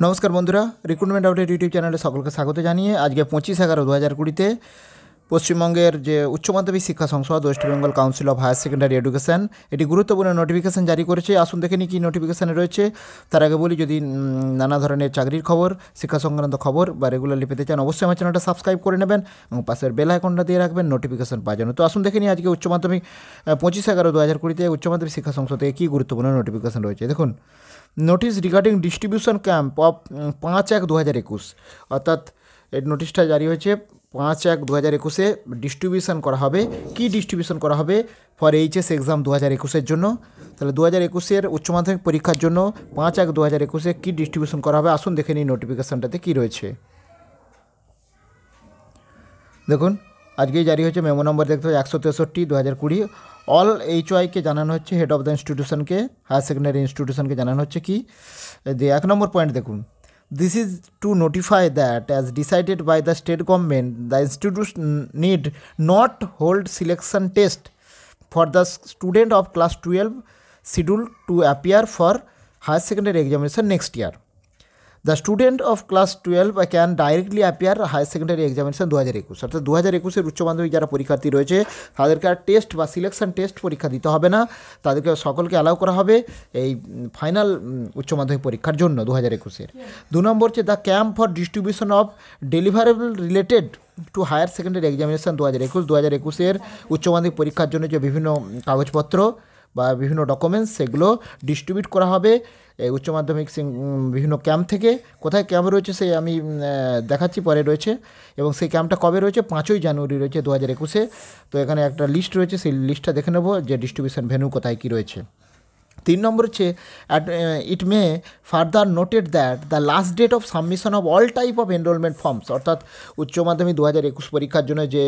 নমস্কার বন্ধুরা recruitment update YouTube চ্যানেলে সকলকে স্বাগত জানিয়ে আজকে পঁচিশ এগারো দু হাজার কুড়িতে পশ্চিমবঙ্গের যে উচ্চ মাধ্যমিক শিক্ষা সংসদ West Bengal council of higher secondary education এটি গুরুত্বপূর্ণ নোটিফিকেশন জারি করেছে। আসুন দেখে নিই কী নোটিফিকেশানে রয়েছে। তার আগে বলি, যদি নানা ধরনের চাকরির খবর, শিক্ষা সংক্রান্ত খবর বা রেগুলারলি পেতে চান, অবশ্যই আমার চ্যানেলটা সাবস্ক্রাইব করে নেবেন এবং পাশের বেল আইকনটা দিয়ে রাখবেন নোটিফিকেশন পাওয়ার জন্য তো আসুন দেখে নিই আজকে উচ্চ মাধ্যমিক পঁচিশ এগারো দু হাজার কুড়িতে উচ্চ মাধ্যমিক শিক্ষা সংসদে কী গুরুত্বপূর্ণ নোটিফিকেশন রয়েছে। দেখুন notice regarding distribution camp of পাঁচ এক দু হাজার একুশ, অর্থাৎ এই নোটিশটা জারি হয়েছে। পাঁচ এক দু হাজার একুশে ডিস্ট্রিবিউশন করা হবে। কি ডিস্ট্রিবিউশন করা হবে? ফর এইচএস এক্সাম দু হাজার একুশের জন্য। তাহলে দু হাজার একুশের উচ্চ মাধ্যমিক পরীক্ষার জন্য পাঁচ এক দু হাজার একুশে কী ডিস্ট্রিবিউশন করা হবে? আসুন দেখে নিই নোটিফিকেশানটাতে কী রয়েছে। দেখুন, আজকেই জারি হয়েছে মেমো নম্বর দেখতে হবে একশো তেষট্টি দু হাজার কুড়ি অল এইচ ওয়াইকে জানানো হচ্ছে হেড অফ দ্য ইনস্টিটিউশনকে হায়ার সেকেন্ডারি ইনস্টিটিউশনকে জানানো হচ্ছে কি? এক নম্বর পয়েন্ট দেখুন। This is to notify that as decided by the state government, the institute need not hold selection test for the student of class 12 scheduled to appear for higher secondary examination next year. The student of class 12 can directly appear higher secondary examination দু হাজার একুশ অর্থাৎ দু হাজার একুশের উচ্চ মাধ্যমিক যারা পরীক্ষার্থী রয়েছে, তাদেরকে আর টেস্ট বা সিলেকশন টেস্ট পরীক্ষা দিতে হবে না। তাদেরকে সকলকে অ্যালাউ করা হবে এই ফাইনাল উচ্চ মাধ্যমিক পরীক্ষার জন্য দু হাজার একুশের দু নম্বর হচ্ছে the camp for distribution of deliverable related to higher secondary examination দু হাজার একুশ দু হাজার একুশের উচ্চ মাধ্যমিক পরীক্ষার জন্য যে বিভিন্ন কাগজপত্র বা বিভিন্ন ডকুমেন্টস সেগুলো ডিস্ট্রিবিউট করা হবে উচ্চ মাধ্যমিক বিভিন্ন ক্যাম্প থেকে। কোথায় ক্যাম্প রয়েছে সেই আমি দেখাচ্ছি পরে রয়েছে। এবং সেই ক্যাম্পটা কবে রয়েছে? পাঁচই জানুয়ারি রয়েছে দু হাজার একুশে। তো এখানে একটা লিস্ট রয়েছে, সেই লিস্টটা দেখে নেব যে ডিস্ট্রিবিউশন ভেন্যু কোথায়, কী রয়েছে। তিন নম্বর হচ্ছে it may further noted that the last date of submission of all type of enrolment forms অর্থাৎ উচ্চ মাধ্যমিক দু হাজার একুশ পরীক্ষার জন্য যে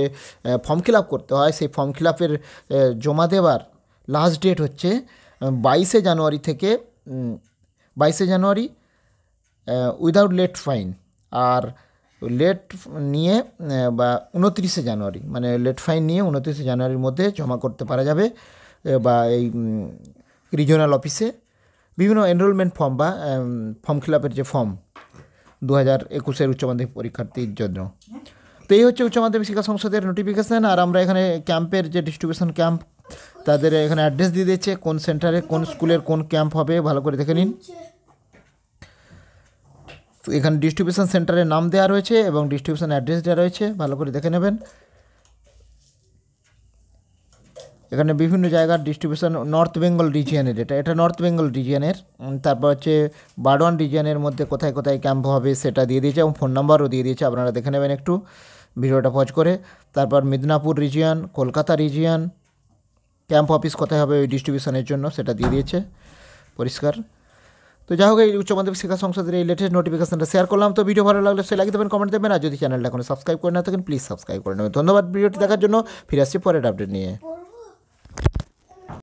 ফর্ম ফিল আপ করতে হয়, সেই ফর্ম ফিল আপের জমা দেওয়ার লাস্ট ডেট হচ্ছে বাইশে জানুয়ারি থেকে বাইশে জানুয়ারি উইদাউট লেট ফাইন আর লেট নিয়ে বা উনত্রিশে জানুয়ারি মানে লেট ফাইন নিয়ে উনত্রিশে জানুয়ারির মধ্যে জমা করতে পারা যাবে বা এই রিজিওনাল অফিসে বিভিন্ন এনরোলমেন্ট ফর্ম বা ফর্ম ফিল আপের যে ফর্ম দু হাজার একুশের উচ্চ মাধ্যমিক পরীক্ষার্থীর জন্য। তো এই হচ্ছে উচ্চ মাধ্যমিক শিক্ষা সংসদের নোটিফিকেশান আর আমরা এখানে ক্যাম্পের যে ডিস্ট্রিবিউশন ক্যাম্প তাদের এখানে অ্যাড্রেস দিয়ে দিচ্ছে কোন সেন্টারে কোন স্কুলের কোন ক্যাম্প হবে, ভালো করে দেখে নিন। এখানে ডিস্ট্রিবিউশন সেন্টারের নাম দেওয়া রয়েছে এবং ডিস্ট্রিবিউশন অ্যাড্রেস দেওয়া রয়েছে, ভালো করে দেখে নেবেন। এখানে বিভিন্ন জায়গার ডিস্ট্রিবিউশন নর্থ বেঙ্গল রিজিয়নের এটা এটা নর্থ বেঙ্গল রিজিয়নের তারপর হচ্ছে বারওয়ান রিজিয়নের মধ্যে কোথায় কোথায় ক্যাম্প হবে, সেটা দিয়ে দিয়েছে এবং ফোন নাম্বারও দিয়ে দিয়েছে, আপনারা দেখে নেবেন একটু। ভিডিওটা পজ করে, তারপর Midnapore region Kolkata region camp office কোথায় হবে ওই ডিস্ট্রিবিউশনের জন্য সেটা দিয়ে দিয়েছে, পরিষ্কার। তো যাই হোক, এই উচ্চ মাধ্যমিক শিক্ষা সংসদের এই লেটেস্ট নোটিফিকেশনটা শেয়ার করলাম। তো ভিডিও ভালো লাগলে সে লাগিয়ে দেবেন কমেন্ট দেবেন, আর যদি চ্যানেলটা এখন সাবস্ক্রাইব করে না থাকেন প্লিজ সাবস্ক্রাইব করে নেবেন। ধন্যবাদ ভিডিওটি দেখার জন্য। ফিরে আসছি পরের আপডেট নিয়ে।